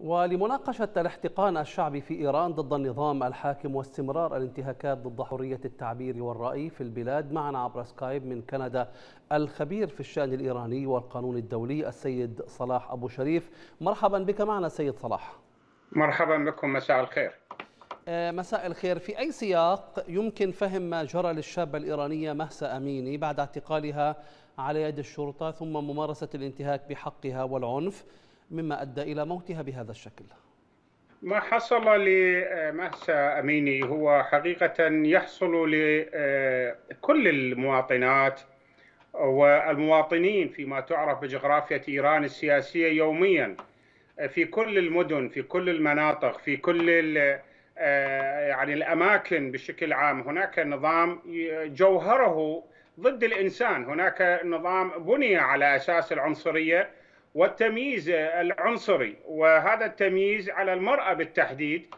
ولمناقشة الاحتقان الشعبي في إيران ضد النظام الحاكم واستمرار الانتهاكات ضد حرية التعبير والرأي في البلاد معنا عبر سكايب من كندا. الخبير في الشأن الإيراني والقانون الدولي السيد صلاح أبو شريف. مرحبا بك معنا سيد صلاح. مرحبا بكم مساء الخير. مساء الخير. في أي سياق يمكن فهم ما جرى للشابة الإيرانية مهسا أميني بعد اعتقالها على يد الشرطة ثم ممارسة الانتهاك بحقها والعنف؟ مما أدى إلى موتها بهذا الشكل؟ ما حصل لمهسا أميني هو حقيقة يحصل لكل المواطنات والمواطنين فيما تعرف بجغرافيا إيران السياسية يوميا في كل المدن في كل المناطق في كل يعني الأماكن بشكل عام هناك نظام جوهره ضد الإنسان هناك نظام بني على أساس العنصرية والتمييز العنصري وهذا التمييز على المرأة بالتحديد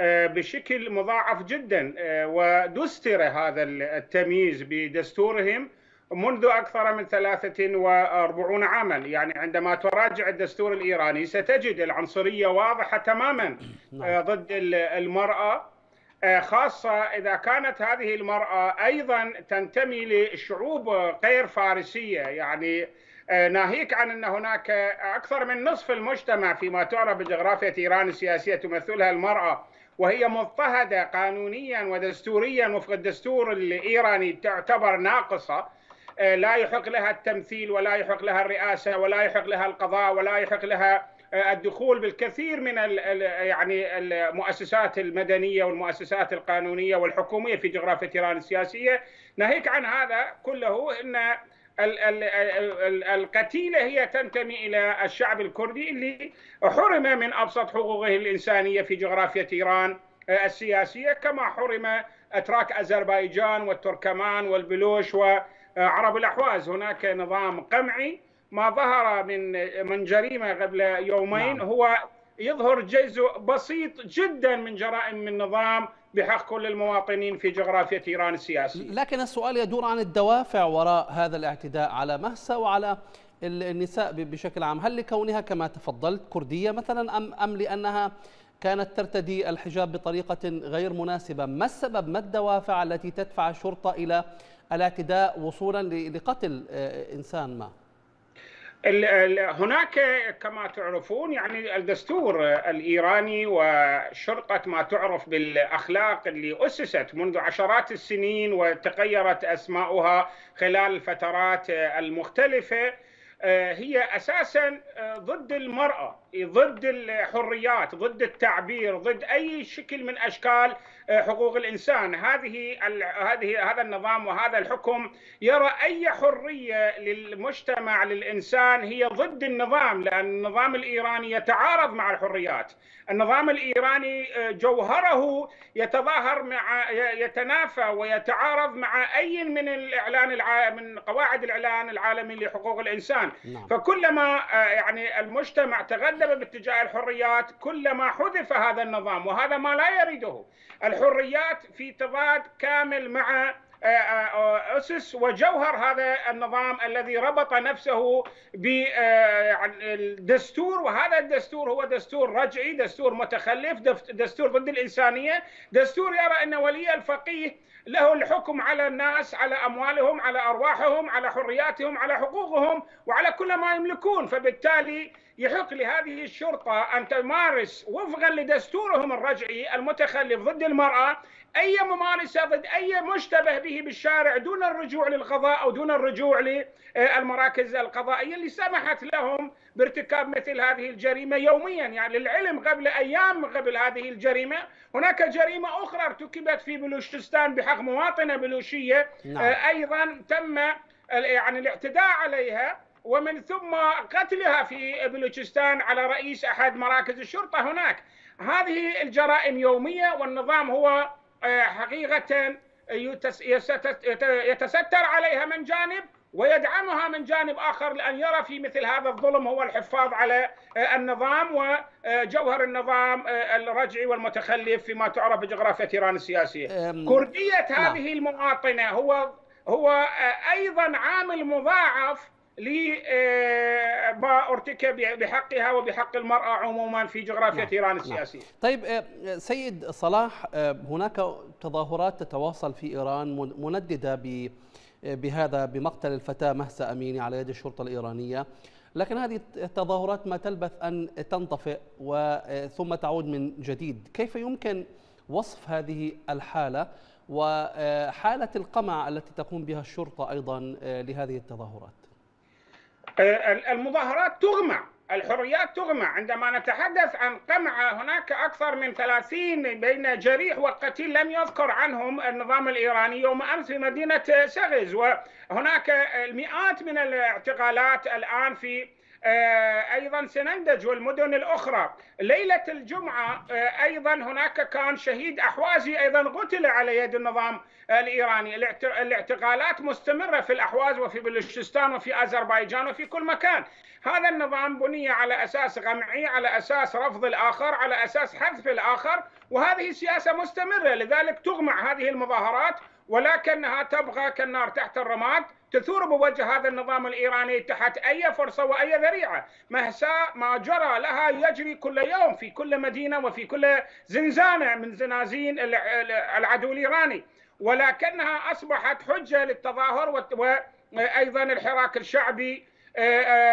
بشكل مضاعف جدا ودستر هذا التمييز بدستورهم منذ أكثر من 43 عاما. يعني عندما تراجع الدستور الإيراني ستجد العنصرية واضحة تماما ضد المرأة. خاصة إذا كانت هذه المرأة أيضا تنتمي لشعوب غير فارسية يعني ناهيك عن أن هناك أكثر من نصف المجتمع فيما تعرف بجغرافيا إيران السياسية تمثلها المرأة وهي مضطهدة قانونيا ودستوريا وفق الدستور الإيراني تعتبر ناقصة. لا يحق لها التمثيل ولا يحق لها الرئاسة ولا يحق لها القضاء ولا يحق لها الدخول بالكثير من يعني المؤسسات المدنية والمؤسسات القانونية والحكومية في جغرافيا إيران السياسية. ناهيك عن هذا كله إن القتيلة هي تنتمي إلى الشعب الكردي اللي حرم من أبسط حقوقه الإنسانية في جغرافيا إيران السياسية كما حرم أتراك أذربيجان والتركمان والبلوش وعرب الأحواز هناك نظام قمعي ما ظهر من من جريمة قبل يومين نعم. هو يظهر جزء بسيط جدا من جرائم النظام بحق كل المواطنين في جغرافيا إيران السياسيه. لكن السؤال يدور عن الدوافع وراء هذا الاعتداء على مهسا وعلى النساء بشكل عام، هل لكونها كما تفضلت كردية مثلا ام أم لأنها كانت ترتدي الحجاب بطريقة غير مناسبة، ما السبب ما الدوافع التي تدفع الشرطة إلى الاعتداء وصولا لقتل إنسان ما؟ هناك كما تعرفون يعني الدستور الإيراني وشرطه ما تعرف بالأخلاق اللي أسست منذ عشرات السنين وتغيرت أسماؤها خلال الفترات المختلفة. هي أساسا ضد المرأة ضد الحريات ضد التعبير ضد أي شكل من أشكال حقوق الإنسان هذه هذه هذا النظام وهذا الحكم يرى أي حرية للمجتمع للإنسان هي ضد النظام لأن النظام الإيراني يتعارض مع الحريات النظام الإيراني جوهره يتظاهر مع يتنافى ويتعارض مع أي من الإعلان. من قواعد الإعلان العالمي لحقوق الإنسان نعم. فكلما يعني المجتمع تغلب باتجاه الحريات كلما حذف هذا النظام وهذا ما لا يريده الحريات في تضاد كامل مع أسس وجوهر هذا النظام الذي ربط نفسه بالدستور وهذا الدستور هو دستور رجعي دستور متخلف دستور ضد الإنسانية. دستور يرى أن ولي الفقيه له الحكم على الناس على أموالهم على أرواحهم على حرياتهم على حقوقهم وعلى كل ما يملكون. فبالتالي يحق لهذه الشرطة أن تمارس وفقا لدستورهم الرجعي المتخلف ضد المرأة أي ممارسة ضد أي مشتبه به بالشارع دون الرجوع للقضاء أو دون الرجوع للمراكز القضائية اللي سمحت لهم بارتكاب مثل هذه الجريمة يوميا. يعني للعلم قبل أيام قبل هذه الجريمة هناك جريمة أخرى ارتكبت في بلوشستان بحق مواطنة بلوشية. نعم. أيضا تم يعني الاعتداء عليها ومن ثم قتلها في بلوچستان على رئيس أحد مراكز الشرطة هناك. هذه الجرائم يومية والنظام هو حقيقة يتستر عليها من جانب ويدعمها من جانب آخر لأن يرى في مثل هذا الظلم هو الحفاظ على النظام وجوهر النظام الرجعي والمتخلف فيما تعرف بجغرافيا إيران السياسية. كردية هذه المواطنة هو هو أيضا عامل مضاعف لما ارتكب بحقها وبحق المرأة عموما في جغرافية نعم. إيران نعم. السياسية نعم. طيب سيد صلاح هناك تظاهرات تتواصل في إيران منددة بهذا بمقتل الفتاة مهسا أميني على يد الشرطة الإيرانية لكن هذه التظاهرات ما تلبث أن تنطفئ ثم تعود من جديد كيف يمكن وصف هذه الحالة وحالة القمع التي تقوم بها الشرطة أيضا لهذه التظاهرات المظاهرات تغمع الحريات تغمع عندما نتحدث عن قمع هناك أكثر من 30 بين جريح وقتيل لم يذكر عنهم النظام الإيراني يوم أمس في مدينة سغز وهناك المئات من الاعتقالات الآن في آه، أيضا سنندج والمدن الأخرى. ليلة الجمعة آه، أيضا هناك كان شهيد أحوازي أيضا قتل على يد النظام الإيراني. الاعتقالات مستمرة في الأحواز وفي بلوشستان وفي اذربيجان وفي كل مكان. هذا النظام بني على أساس غمعي على أساس رفض الآخر على أساس حذف الآخر وهذه سياسة مستمرة. لذلك تغمع هذه المظاهرات ولكنها تبغى كالنار تحت الرماد. تثور بوجه هذا النظام الإيراني تحت أي فرصة وأي ذريعة. مهساء ما جرى لها يجري كل يوم في كل مدينة وفي كل زنزانة من زنازين العدو الإيراني. ولكنها أصبحت حجة للتظاهر وأيضا الحراك الشعبي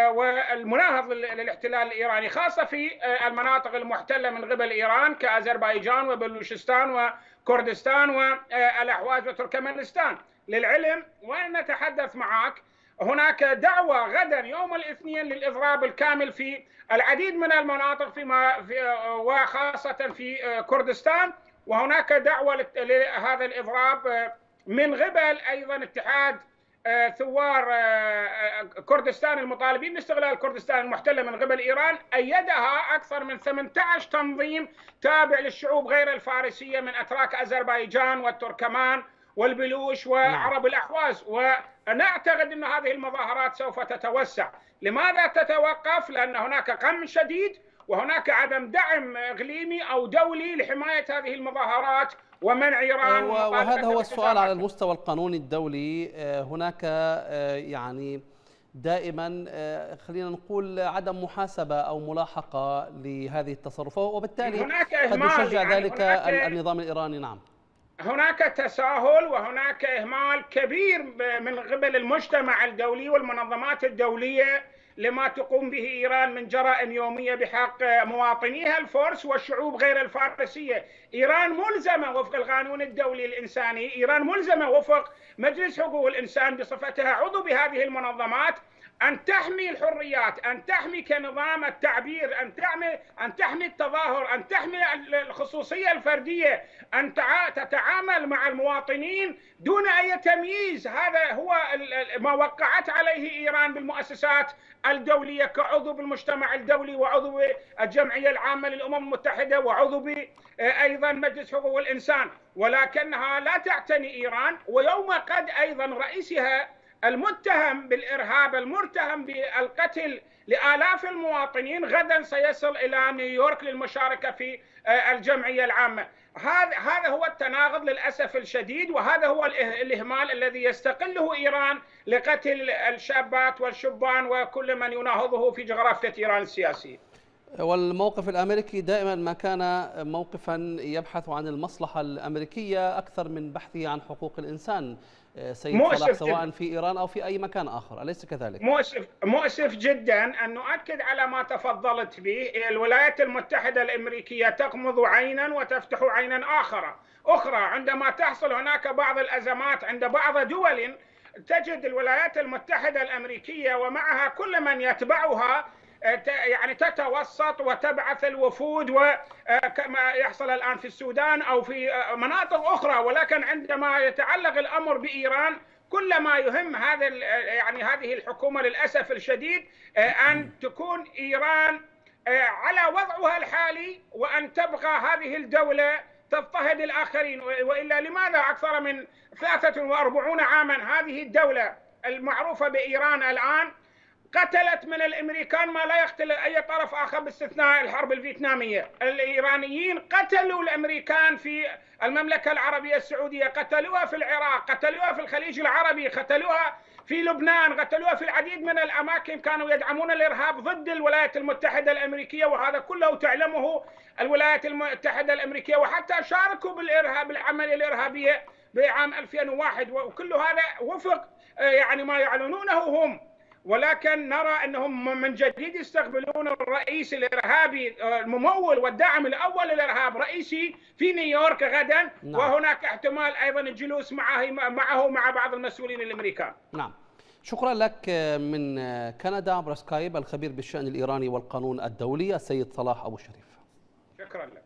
والمناهض للاحتلال الإيراني خاصة في آه، المناطق المحتلة من قبل إيران كأذربيجان وبلوشستان وكردستان والأحواز وتركمانستان. للعلم وين نتحدث معك هناك دعوة غدا يوم الاثنين للإضراب الكامل في العديد من المناطق فيما في وخاصة في كردستان وهناك دعوة لهذا الإضراب من قبل أيضا اتحاد آه، ثوار آه، آه، كردستان المطالبين باستغلال كردستان المحتلة من قبل إيران أيدها أكثر من 18 تنظيم تابع للشعوب غير الفارسية من أتراك أذربيجان والتركمان والبلوش وعرب الأحواز. ونعتقد أن هذه المظاهرات سوف تتوسع. لماذا تتوقف؟ لأن هناك قم شديد وهناك عدم دعم إقليمي أو دولي لحماية هذه المظاهرات ومنع إيران وهذا هو السؤال على المستوى القانوني الدولي. آه، هناك آه، يعني دائما آه، خلينا نقول عدم محاسبة أو ملاحقة لهذه التصرفات وبالتالي هناك قد يشجع يعني ذلك النظام الإيراني. نعم. هناك تساهل وهناك إهمال كبير من قبل المجتمع الدولي والمنظمات الدولية لما تقوم به إيران من جرائم يومية بحق مواطنيها الفرس والشعوب غير الفارسية، إيران ملزمة وفق القانون الدولي الإنساني، إيران ملزمة وفق مجلس حقوق الإنسان بصفتها عضو بهذه المنظمات أن تحمي الحريات أن تحمي كنظام التعبير أن تحمي أن تحمي التظاهر أن تحمي الخصوصية الفردية أن تتعامل مع المواطنين دون أي تمييز. هذا هو ما وقعت عليه إيران بالمؤسسات الدولية كعضو بالمجتمع الدولي وعضو بالجمعية العامة للأمم المتحدة وعضو أيضا مجلس حقوق الإنسان. ولكنها لا تعتني إيران ويوم قد أيضا رئيسها المتهم بالإرهاب المتهم بالقتل لآلاف المواطنين غدا سيصل إلى نيويورك للمشاركة في آه، الجمعية العامة. هذا هذا هو التناقض للأسف الشديد وهذا هو الإهمال الذي يستقله إيران لقتل الشابات والشبان وكل من يناهضه في جغرافية إيران السياسية. والموقف الأمريكي دائما ما كان موقفا يبحث عن المصلحة الأمريكية أكثر من بحثه عن حقوق الإنسان. سيد صلاح سواء في إيران أو في أي مكان آخر أليس كذلك؟ مؤسف مؤسف جدا ان نؤكد على ما تفضلت به الولايات المتحدة الأمريكية تغمض عينا وتفتح عينا أخرى أخرى عندما تحصل هناك بعض الأزمات عند بعض دول تجد الولايات المتحدة الأمريكية ومعها كل من يتبعها يعني تتوسط وتبعث الوفود وكما يحصل الآن في السودان أو في مناطق أخرى. ولكن عندما يتعلق الأمر بإيران كل ما يهم هذا يعني هذه الحكومة للأسف الشديد أن تكون إيران على وضعها الحالي وأن تبقى هذه الدولة تضطهد الآخرين. وإلا لماذا أكثر من 43 عاما هذه الدولة المعروفة بإيران الآن قتلت من الأمريكان ما لا يقتل أي طرف آخر باستثناء الحرب الفيتنامية، الإيرانيين قتلوا الأمريكان في المملكة العربية السعودية، قتلوها في العراق، قتلوها في الخليج العربي، قتلوها في لبنان قتلوها في العديد من الأماكن كانوا يدعمون الإرهاب ضد الولايات المتحدة الأمريكية وهذا كله تعلمه الولايات المتحدة الأمريكية وحتى شاركوا بالإرهاب بالعملية الإرهابية بعام 2001 وكل هذا وفق يعني ما يعلنونه هم. ولكن نرى أنهم من جديد يستقبلون الرئيس الإرهابي الممول والداعم الأول للإرهاب رئيسي في نيويورك غدا نعم. وهناك احتمال أيضا الجلوس معه معه مع بعض المسؤولين الأمريكان. نعم. شكرا لك من كندا عبر سكايب الخبير بالشأن الإيراني والقانون الدولي السيد صلاح أبو شريف. شكرا لك.